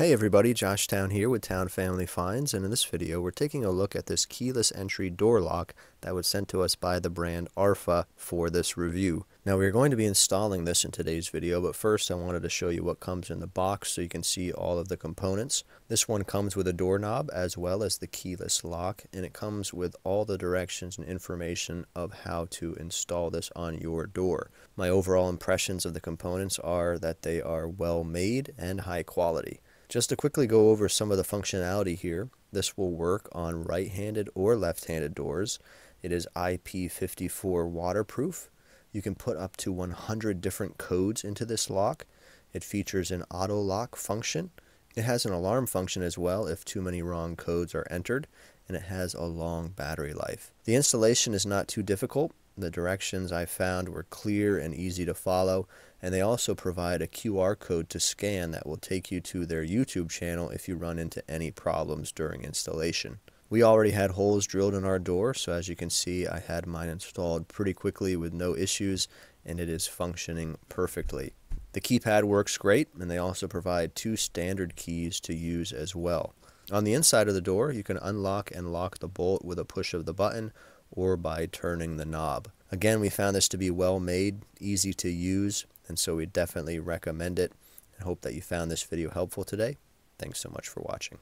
Hey everybody, Josh Town here with Town Family Finds, and in this video we're taking a look at this keyless entry door lock that was sent to us by the brand Arpha for this review. Now we're going to be installing this in today's video, but first I wanted to show you what comes in the box so you can see all of the components. This one comes with a doorknob as well as the keyless lock, and it comes with all the directions and information of how to install this on your door. My overall impressions of the components are that they are well made and high quality. Just to quickly go over some of the functionality here, this will work on right-handed or left-handed doors. It is IP54 waterproof. You can put up to 100 different codes into this lock. It features an auto lock function. It has an alarm function as well if too many wrong codes are entered, and it has a long battery life. The installation is not too difficult. The directions I found were clear and easy to follow, and they also provide a QR code to scan that will take you to their YouTube channel if you run into any problems during installation. We already had holes drilled in our door, so as you can see, I had mine installed pretty quickly with no issues, and it is functioning perfectly. The keypad works great, and they also provide two standard keys to use as well. On the inside of the door, you can unlock and lock the bolt with a push of the button or by turning the knob. Again, we found this to be well made, easy to use, and so we definitely recommend it and hope that you found this video helpful today. Thanks so much for watching.